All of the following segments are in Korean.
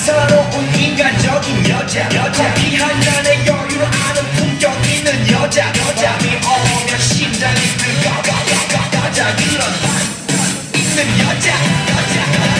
사사로운 인간적인 여자 커피 한 잔에 여유를 아는 품격 있는 여자 밤이 오면 심장이 뜨거워 가자 그런 반 있는 여자 여자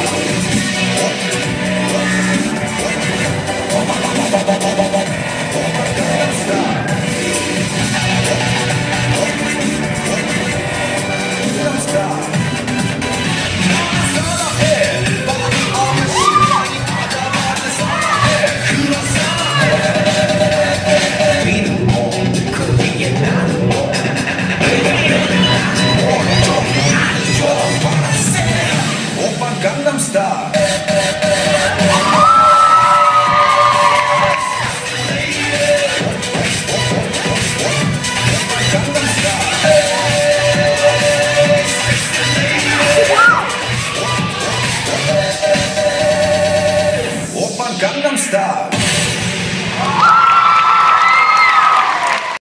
Gangnam Style.